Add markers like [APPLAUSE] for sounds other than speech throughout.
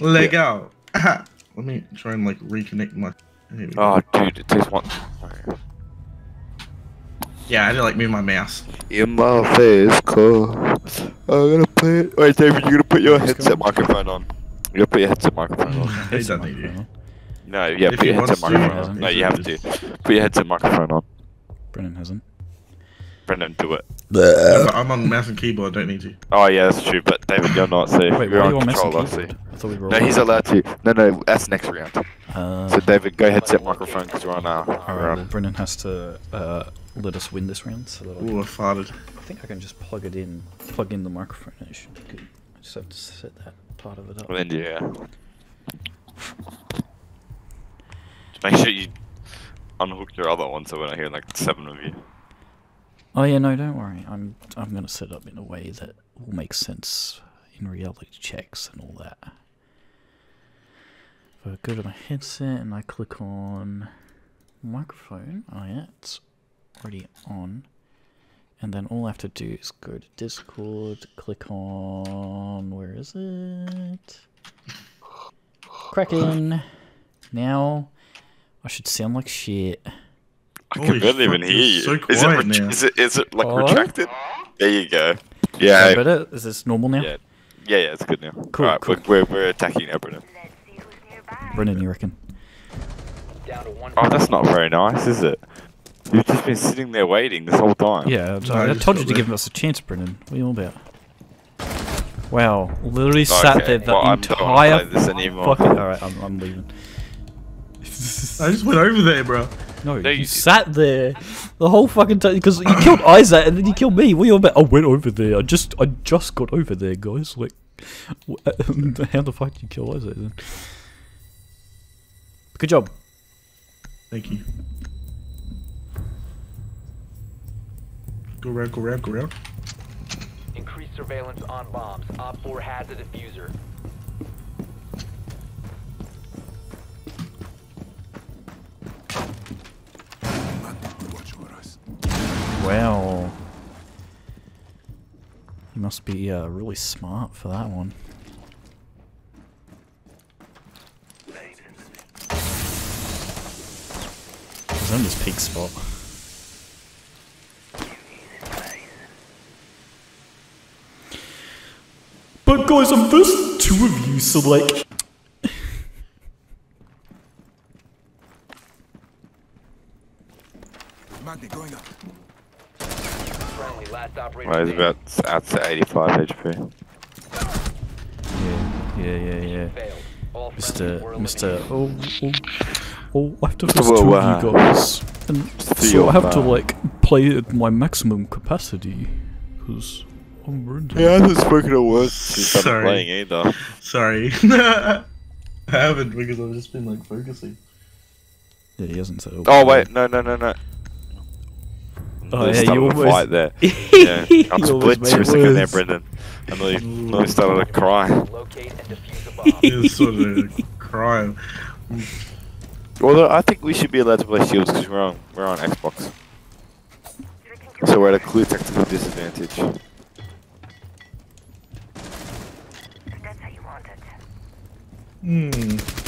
Let go. [LAUGHS] Let me try and like reconnect my. Here we oh, go. Oh, dude, it takes one. Yeah, I didn't like move my mouse. In my face, cool. I'm gonna play it. Wait, David, you're gonna put your What's headset going microphone on. You're gonna put your headset microphone on. He doesn't need. No, yeah, If put your headset microphone on. No, you have to. Put your headset microphone on. Brennan hasn't. Brendan, do it. I'm, I'm on mouse and keyboard. I don't need to. Oh, yeah, that's true, but David, you're not safe. Wait, you're why are on you on mouse and control, I see. thought we were No, he's allowed to. No, no, that's next round. Uh, So, David, go headset microphone because we're on our Alright, well, round. Brennan has to uh, let us win this round, so that I, Ooh, I farted. I think I can just plug it in, plug in the microphone, and it should be good. I just have to set that part of it up. And then, yeah. Make sure you unhook your other one so we're not hearing like seven of you. Oh yeah, no, don't worry. I'm I'm gonna set up in a way that will make sense in reality checks and all that. If I go to my headset and I click on microphone, oh yeah, it's already on. And then all I have to do is go to Discord, click on where is it? Kraken. Now I should sound like shit. I Holy can barely even hear you're so is, it quiet ret- now. is it is it like Oh? retracted? There you go. Yeah, that better? Is this normal now? yeah, yeah, yeah. It's good now. Cool, Alright, cool. We're, we're we're attacking now, Brennan. Brennan, you reckon? Down to one. Oh, that's not very nice, is it? You've just been sitting there waiting this whole time. Yeah, No, I, I told you got to give us a chance, Brendan. What are you all about? Wow, literally sat there the well, I don't wanna entire play this anymore. fucking. All right, I'm, I'm leaving. I just went over there, bro. No, No, you, you- sat there the whole fucking time because you killed [COUGHS] Isaac and then you killed me. What are you all about? I went over there. I just, I just got over there, guys. Like, [LAUGHS] how the fuck did you kill Isaac then? Good job. Thank you. Go around, go around, go around. Increased surveillance on bombs. Op 4 has a diffuser. Wow. You must be uh, really smart for that one. He's on this peak spot. But guys, I'm first two of you, so like... Friendly, last operator. Well, he's about out to 85 HP. Yeah, yeah, yeah, yeah. Mr. Mr. Oh, oh, oh, I have to Mr. two of you uh, guys. And so I have to, like, play at my maximum capacity. Because I'm ruined. He hasn't spoken a word since started Sorry. playing either. Sorry. [LAUGHS] I haven't because I've just been like focusing. Yeah, he hasn't said Oh, oh word. wait, no, no, no, no. Oh, Nearly yeah, started you a almost- fight there. [LAUGHS] Yeah, I You was almost split made for a it second there. Brendan. I nearly, nearly started to cry. Locate and defuse a bomb. [LAUGHS] It was sort of crying. Although I think we should be allowed to play Shields because we're on we're on Xbox, so we're at a clear tactical disadvantage. That's hmm.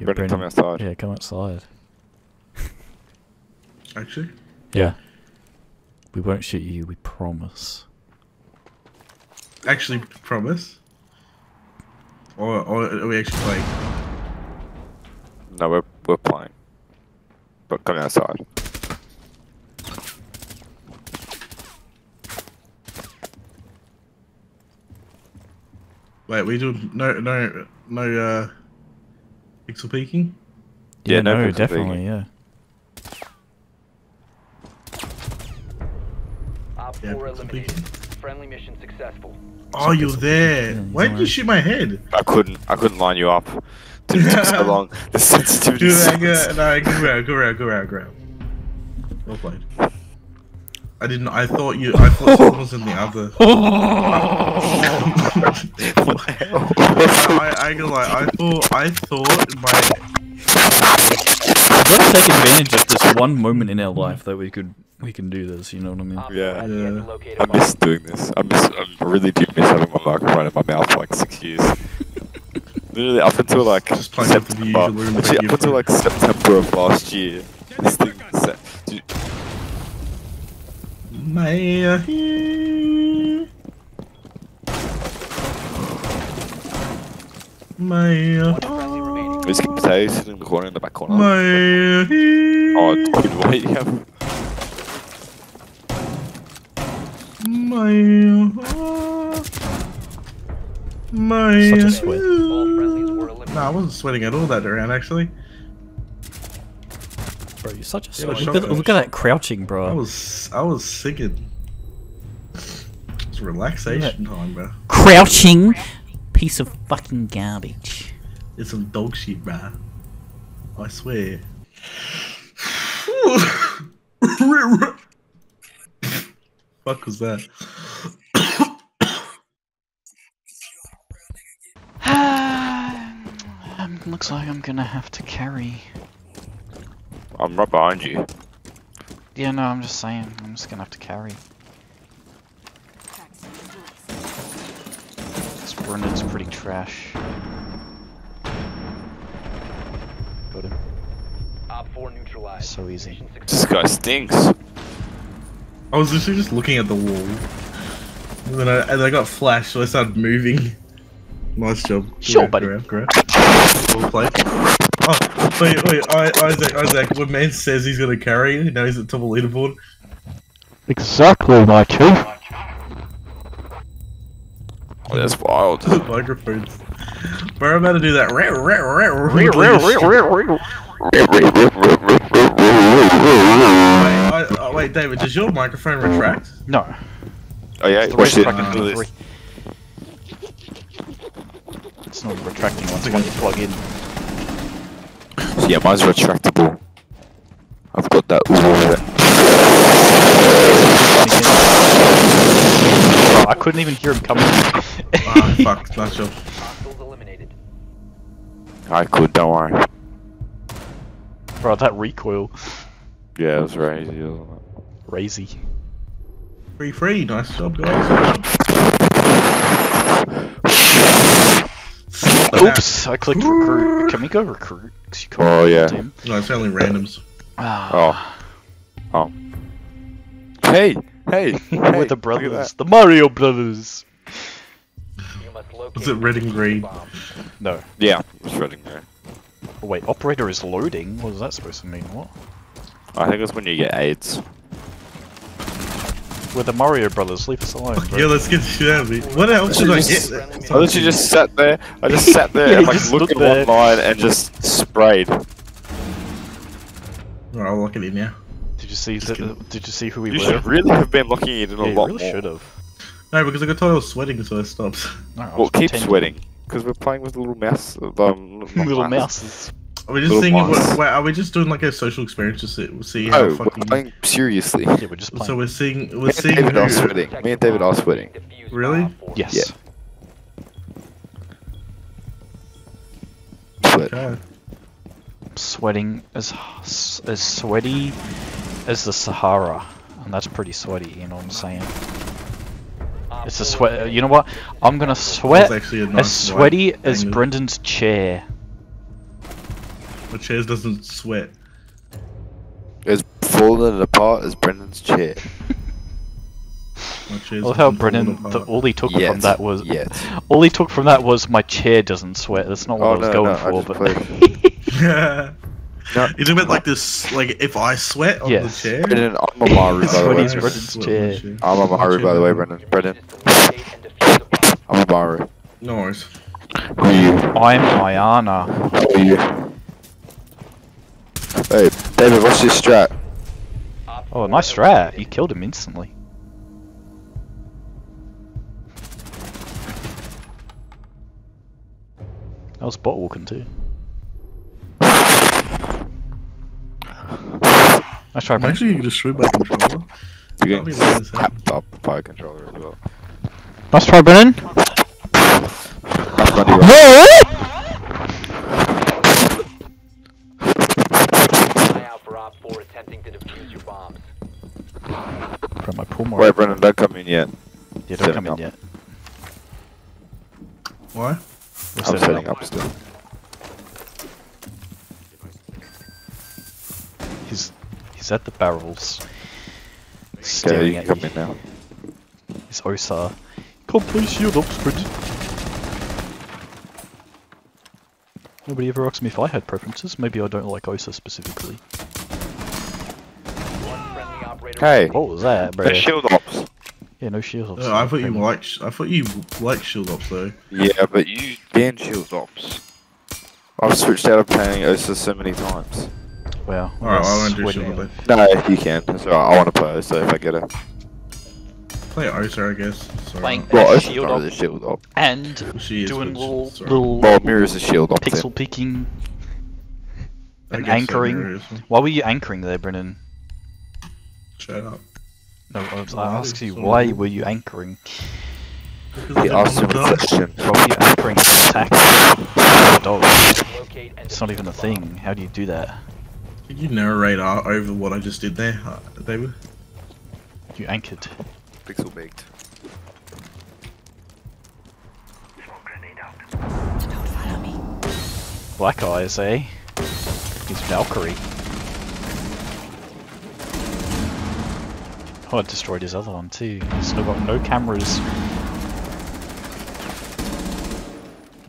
You want it. Hey, Yeah, Brendan, come outside. Yeah, come outside. [LAUGHS] Actually, Yeah. We won't shoot you, we promise. actually, promise. Or, or are we actually playing? No, we're we're playing, but come outside. Wait, we do no no no uh pixel peeking. Yeah, no no, definitely, peeking. yeah. Op Yeah, 4 eliminated. peeking. Friendly mission successful. Oh, you're there. Yeah, Why did you shoot my head? I couldn't I couldn't line you up. [LAUGHS] It took so long. The sensitivity. Dude, I sucks. Uh, go, no, go around, go around, go around, go around. Well played. I didn't. I thought you. I thought someone was in the other. [LAUGHS] I, I go like. I thought. I thought my. Let's take advantage of this one moment in our life that we could We can do this, you know what I mean? Op Yeah. has Yeah. locate a I bomb. miss doing this. I miss. I really do miss having my microphone in my mouth for like six years. Literally up until like Just playing with the September. usual room Actually, up until like September of last year. This thing. Set, dude, My My remaining. this kid sitting in the corner in the back corner. My Oh, dude, what do you have? My My Such a sweat. Nah, I wasn't sweating at all that round actually. Bro, you're such a Yeah, Look at, look at that crouching, bro. I was I was singing. It's relaxation time, bro. Crouching piece of fucking garbage. It's some dog shit, bruh. I swear. [LAUGHS] Fuck was that? [SIGHS] um, looks like I'm gonna have to carry. I'm right behind you. Yeah, no, I'm just saying. I'm just gonna have to carry. This Brendan's pretty trash. Got him. Op four neutralized. So easy. This guy stinks. I was literally just looking at the wall. And then I, and I got flashed, so I started moving. [LAUGHS] Nice job. Sure, Great, buddy. Great, great. Well played. Oh, wait, wait, I, Isaac, Isaac, when man says he's gonna carry, now he's at top of leaderboard. Exactly, my chief. Oh, that's wild. Microphones. We're about to do that. Wait, I, oh, wait, David, does your microphone retract? No. Oh yeah, The watch it. retracting Do three. this. It's not retracting once when you plug in. So yeah, mine's retractable. I've got that. Ooh, Bro, I couldn't even hear him coming. Ah, fuck, nice job. Hostiles eliminated. I could. Don't worry. Bro, that recoil. Yeah, it was right. easy. Crazy. Free, free, nice job, guys. Stop. [LAUGHS] Oops, [LAUGHS] I clicked recruit. Can we go recruit? you can't Oh, yeah. team. No, it's only randoms. Ah, Oh. Oh. Hey, hey, [LAUGHS] hey We're the brothers. The Mario brothers. You must locate Was it red and green? No. Yeah, it's running there. Oh, wait, operator is loading? What is that supposed to mean? What? I think it's when you get AIDS. We're the Mario brothers, leave us alone, bro. Yeah, let's get the shit out of me. What else did I get? I literally just sat there. I just sat there [LAUGHS] Yeah, and like just looked at there. one line and just sprayed. Alright, I'll lock it in now. Did you see? Just The, did you see who we You were? should really have been looking at it a yeah, you lot really more. should have. No, because I got told I was sweating, so I stopped. No, I was Well, keep pretending. sweating because we're playing with little mouse. Um, [LAUGHS] Little mouse. mouses. Are we just Little seeing? What, wait, are we just doing like a social experience to see, see how Oh, we're fucking? playing seriously. Yeah, we're just playing. So we're seeing, we're Me and seeing David are sweating. Me and David are sweating. Really? yes. Yeah. Sweat. Okay. Sweating as as sweaty as the Sahara, and that's pretty sweaty. You know what I'm saying? It's a sweat. You know what? I'm gonna sweat actually a as sweaty as. Brendan's chair. My chairs doesn't sweat. As fallen apart as Brendan's chair. My chairs I love how doesn't fall Brendan, the, all he took Yet. from that was Yet. all he took from that was my chair doesn't sweat. That's not what Oh, I was no, going no, for, just but [LAUGHS] [LAUGHS] No. You're talking about like this, like if I sweat on Yes. [LAUGHS] the chair. Brendan, I'm Amaru, by the way. he's Brendan's chair. I'm Amaru, by the way, Brendan. Brendan, Just to locate and defuse the bomb. I'm Amaru. No worries. Who are you? I'm Iana. Who are you? Hey, David, what's your strat? Op Oh, four nice strat. eliminated. You killed him instantly. That was bot walking too. Nice try, I'm Brendan. actually gonna destroy my controller. You're That'll be getting lame as hell. up by a controller as well. Nice try, Brendan. That's yet. Yeah, don't Setting come in up. yet. Why? We're I'm setting setting up. up still. He's he's at the barrels. Okay, Staring you at can you. come in now. He's Osa. Come please shield up, sprint. Nobody ever asked me if I had preferences. Maybe I don't like Osa specifically. One friendly operator Hey, What was that, bro? the shield ops. Yeah, no shield ups. Oh, I thought you liked. I thought you liked shield ops though. Yeah, but you banned shield ops. I've switched out of playing Osa so many times. Wow. All right, I won't do shield ops. No, you can. That's alright. I want to play Osa if I get it. Play Osa, I guess. Sorry. Playing Well, shield not up really a shield op. and She doing little sorry. little Well, Mira's a shield op. pixel then. peeking I and guess so, anchoring. Why were you anchoring there, Brennan? Shut up. No, I, was, Why? I asked you So- why were you anchoring? He asked him a question. Why were you anchoring to attack the dog? It's not even a defuse the bomb. thing. How do you do that? Could you narrate o- over what I just did there, uh, David? You anchored. Pixel baked. Smoke grenade out. Don't follow me. Black eyes, eh? He's Valkyrie. Oh, I destroyed his other one too. He's still got no cameras.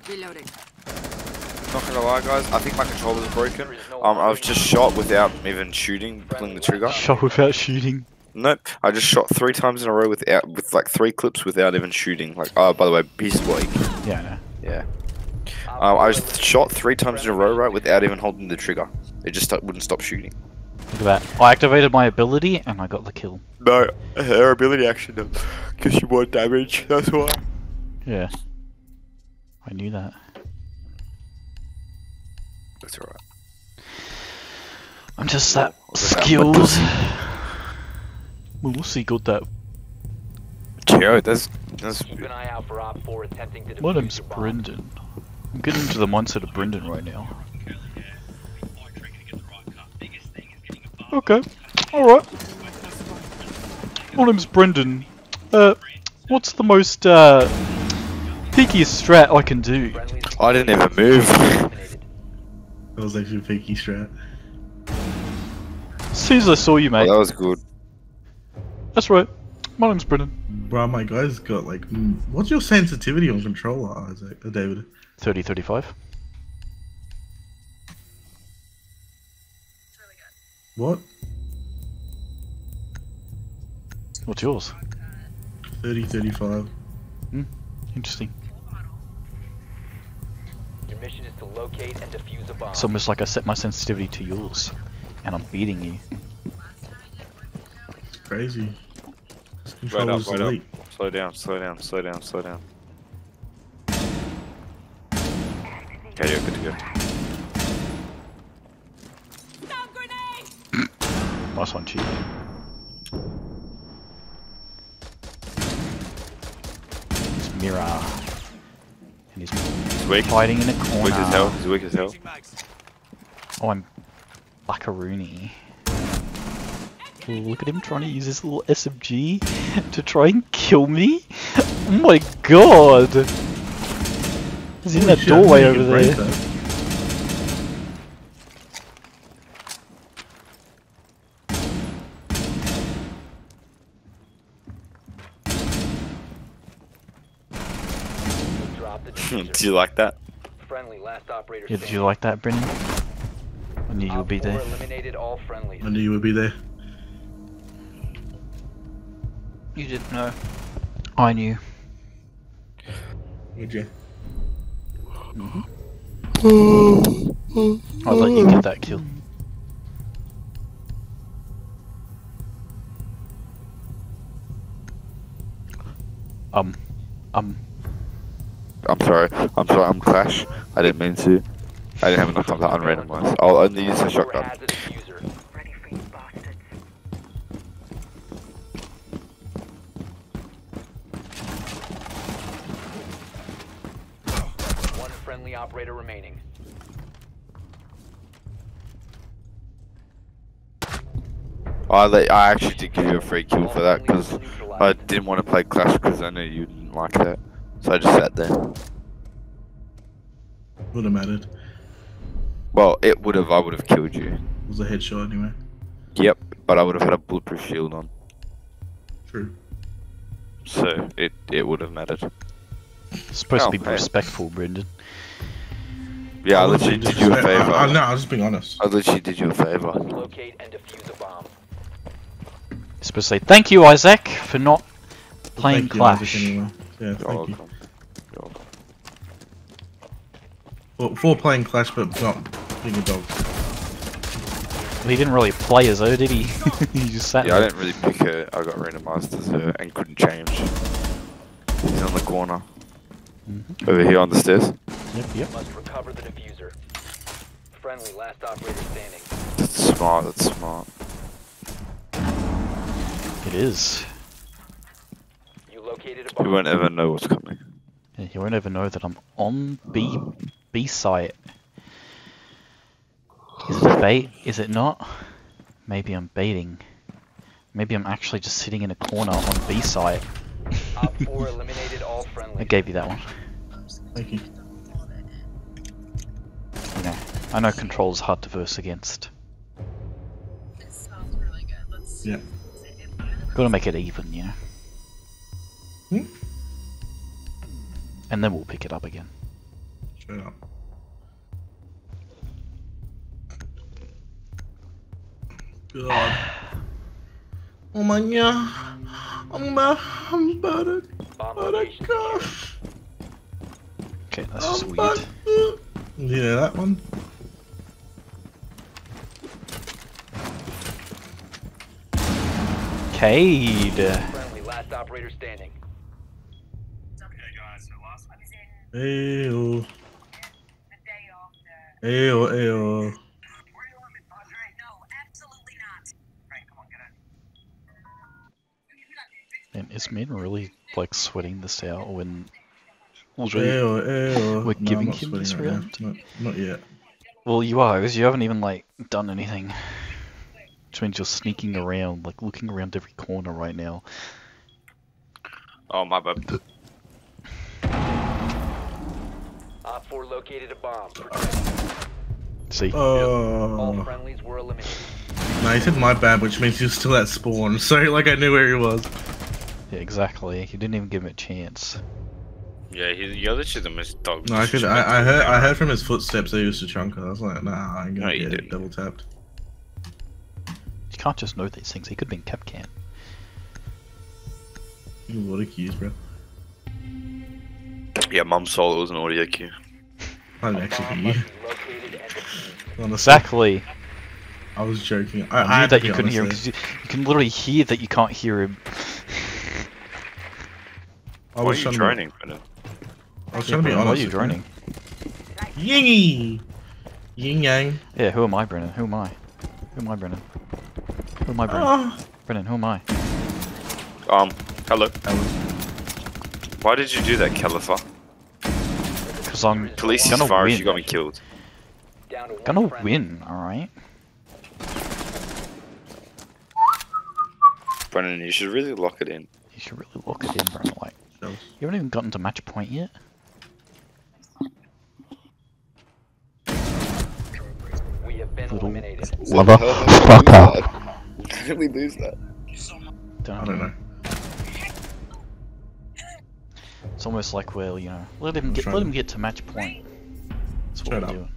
Reloading. Not gonna lie, guys. I think my controller's broken. There is no Um, I was just shot without even shooting, pulling the trigger. Shot without shooting. Nope. I just shot three times in a row without, with like three clips without even shooting. Like, oh, by the way, Beast Blake. Yeah, I know. Yeah. Um, I four was shot three times in a row, right, without even holding the trigger. It just wouldn't stop shooting. Look at that. I activated my ability and I got the kill. No, her ability action gives you more damage. [LAUGHS] That's why. Yeah. I knew that. That's alright. I'm just that Look at that skilled. See, got that. Geo, that's that's. Keep an eye out for Op 4 attempting to defuse My name's. Brendan. I'm getting into the mindset of Brendan right now. Okay. Alright. My name's Brendan. Uh, what's the most, uh, peakiest strat I can do? I didn't even move. That was actually a peaky strat. As soon as I saw you, mate. that was good. That's right. My name's Brendan. Bro, my guy's got like. mm, What's your sensitivity on controller, Isaac? Uh, David? 30 35. What? What's yours? 30, 35. Hmm, interesting. Your mission is to locate and defuse a bomb. It's almost like I set my sensitivity to yours. And I'm beating you. It's crazy. Right up, right up. Slow down, slow down, slow down, slow down. Okay, you're good to go. Nice one, Chief. It's Mira. And he's He's weak. hiding in a corner. Weak as hell. He's weak as hell. Oh, I'm Buckaroony. Look at him trying to use his little SMG to try and kill me. Oh my god! He's in Holy that shit, doorway think over you could there. that. Drop the Do diffuser. you like that? Friendly, last operator Yeah, did you like that, Brennan? I knew you would be there. eliminated all friendlies. I knew you would be there. You didn't know. I knew. Would you? I'll let you get that kill. Um, um, I'm sorry. I'm sorry. I'm Clash. I didn't mean to. I didn't have enough time to unrandomize. I'll only use 4 shotgun. has a diffuser. Ready for you bastards. One friendly operator remaining. I let, I actually did give you a free kill for that because I didn't want to play Clash because I knew you didn't like that. So I just sat there. Would have mattered. Well, it would have. I would have killed you. It was a headshot anyway. Yep, but I would have had a bulletproof shield on. True. So it it would have mattered. It's supposed Oh, to be oh, hey. respectful, Brendan. Yeah, I was literally did you a favor. I, I, no, I was just being honest. I literally did you a favor. Must locate and defuse a bomb. You're supposed to say thank you, Isaac, for not playing Thank you, Clash. anyway. Yeah, You're you. welcome. For, for playing Clash, but not being a dog. He didn't really play as though, did he? [LAUGHS] he just sat Yeah, I didn't really pick her. I got randomized as her and couldn't change. He's on the corner. Mhm. Over here on the stairs. Yep, yep. Must recover the diffuser. Friendly, last operator standing. That's smart, that's smart. It is. You located a You bomb. won't ever know what's coming. Yeah, you won't ever know that I'm on B B site. Is it a bait? Is it not? Maybe I'm baiting. Maybe I'm actually just sitting in a corner on B site. 4 [LAUGHS] eliminated all I gave you that one. Thank you. You know, I know control is hard to verse against. Really Yeah. Gotta make it even, you know. Hmm? And then we'll pick it up again. Straight. God. Oh my god. I'm about, I'm about to, Bomb about to location go. Okay, that's just I'm weird. to- You know that one? Cade! Friendly, last operator standing. Ayo. Ayo, ayo. Man, is men really like sweating this out when already Ayo, ayo. We're giving not him this right now. round? Not, not yet. Well, you are, because you haven't even, like, done anything. Which means you're sneaking around, like, looking around every corner right now. Oh my bad. Op 4 located a bomb. See? Uh, All Oh. friendlies were eliminated. No, he said my bad, which means he was still at spawn. [LAUGHS] So, like, I knew where he was. Yeah, exactly. He didn't even give him a chance. Yeah, he, you're literally the most dog. No, I could. I, I heard. I heard from his footsteps that he was Tachanka. I was like, nah, I ain't No, gonna you get didn't. double tapped. You can't just know these things. He could have been Kapkan. You what a keys, bro. Yeah, mum saw it was an audio cue. I'd actually bomb be you. must be located and defused. Honestly, Exactly. I was joking. I, I, I knew had to that be you couldn't hear him honest because you, you can literally hear that you can't hear him. [LAUGHS] I Why are was you trying droning, Brennan? To, I was trying to be Why honest. are you with droning? Yingy. Yin yang. Yeah, who am I, Brennan? Who am I? Who am I, Brennan? Who am I, Brennan? Oh. Brennan, who am I? Um, hello. I was- Why did you do that, Califa? Because I'm Police gonna as far win. as you got me killed. To Gonna friendly. win, alright? Brennan, you should really lock it in. You should really lock it in, Brennan. Like, Shells. you haven't even gotten to match point yet? We have been Little- eliminated. Motherfucker. How [LAUGHS] did we lose that? I don't know. It's almost like we're, you know, let him I'm get let to- him get to match point. That's what Shut we're up. doing.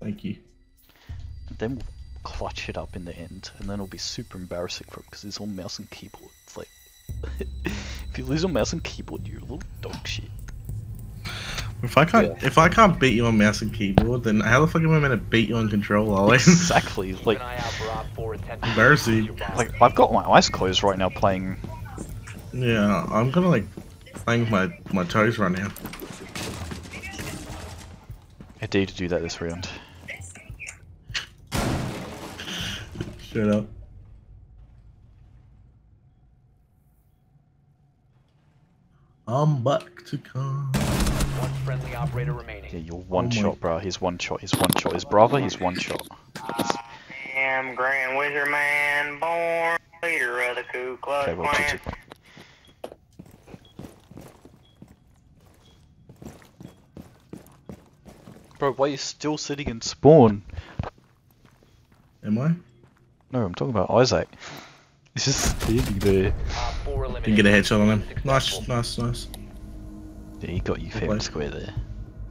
Thank you. And then we'll clutch it up in the end, and then it'll be super embarrassing for him because it's all mouse and keyboard. It's like, [LAUGHS] if you lose on mouse and keyboard, you're a little dog shit. If I can't, if I can't beat you on mouse and keyboard, then how the fuck am I meant to beat you on controller? Like, [LAUGHS] exactly. Keep Like, an eye out for Op 4 attempting to Embarrassing. defuse your bomb. like I've got my eyes closed right now playing. yeah, I'm gonna like bang my my toes right now. I dare to do that this round. Shut up. I'm back to come. One friendly operator Yeah, remaining. you're one oh my- shot, bro. He's one shot. He's one shot. He's brother. He's one shot. am Grand Wizard Man, born leader of the Ku Klux Okay, well, Klan. Bro, why are you still sitting in spawn? Am I? No, I'm talking about Isaac. He's just standing there. Op 4 eliminated. Didn't get a headshot on him. Nice, nice, nice. Yeah, he got you fair and square there.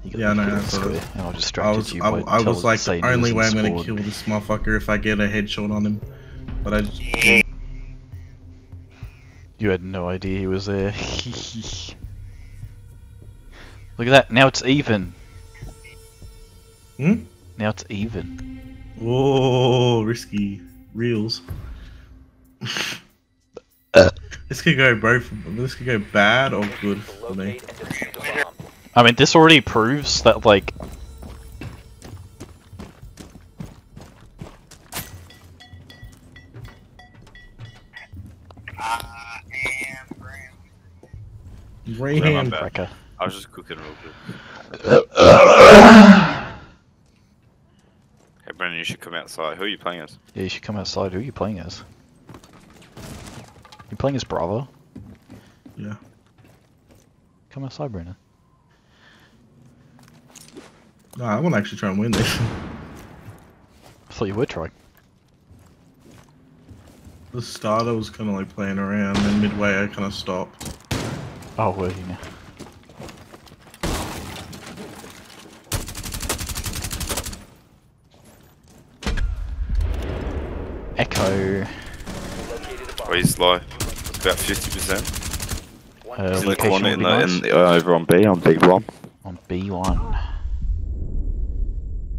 Yeah, I know, and that's all right. square, and I I distracted was, you I, I was like, the only way I'm gonna spawn. kill this motherfucker if I get a headshot on him. But I just, You had no idea he was there. [LAUGHS] Look at that, now it's even. Hmm? Now it's even. Whoa, risky reels. Uh. This could go both. This could go bad or good for me. locate and defuse the bomb. I mean, this already proves that, like, Rayham. bad. I was just cooking real good. [LAUGHS] Hey, Brendan, you should come outside. Who are you playing as? Yeah, you should come outside. Who are you playing as? You playing as Brava? Yeah. Come outside, Brennan. No, I want to actually try and win this. I thought you would try. the start I was kind of like playing around, and midway I kind of stopped. Oh, were you now? Echo. Located a bomb. Oh, he's low. About 50%. Uh, He's in the corner in the, in the, uh, over on B, on big bomb. On B1.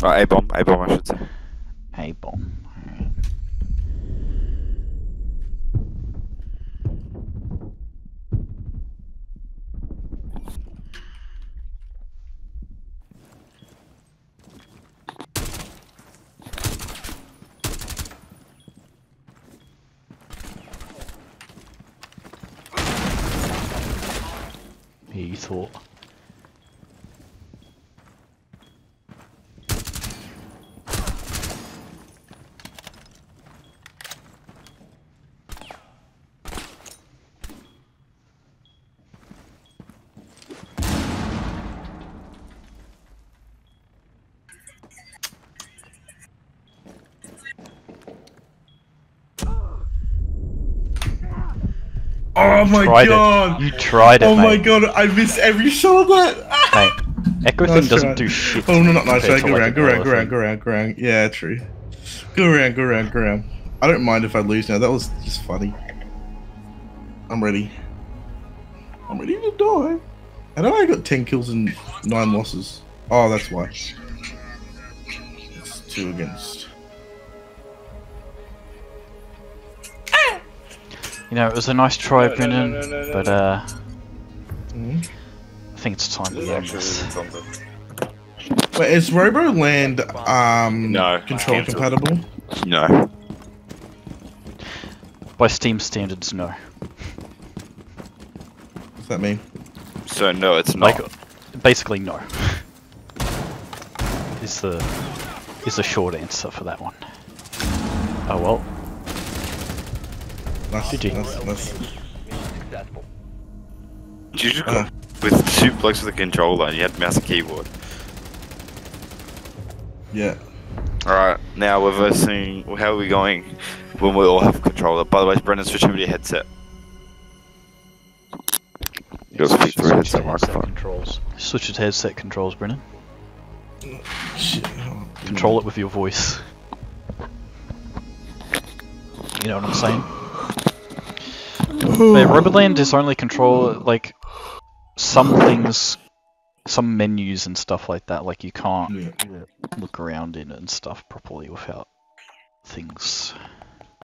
Oh, A bomb, A bomb, I should say. A bomb. Alright. Oh my tried god! It. You tried it, oh my god! I missed every shot of that. [LAUGHS] Mate, Echo Nice thing doesn't try. do shit. Oh no, not nice. Right, go around, go around, go around, go around, go around. Yeah, true. Go around, go around, go around. I don't mind if I lose now. That was just funny. I'm ready. I'm ready to die. I know I got 10 kills and 9 losses. Oh, that's why. It's 2 against. You know, it was a nice try, Brendan, but uh, Mhm. I think it's time to end this. Wait, is Roboland um, No, controller cancelled. compatible? No. By Steam standards, no. What's that mean? So, no, it's not. Like, basically, no. Is the is the short answer for that one. Oh well. Nice, GG. nice, nice. successful. Did you just Uh. with two blokes with a controller and you had mouse and keyboard? Yeah. Alright, now we're versing. How are we going when we all have a controller? By the way, Brendan, switch over to your headset. You gotta speak through a Switch to headset microphone. controls. Switch to headset controls, Brennan. Shit. Control it with your voice. You know what I'm saying? But Roboland is only control like some things, some menus and stuff like that. Like you can't Yeah. look around in it and stuff properly without things.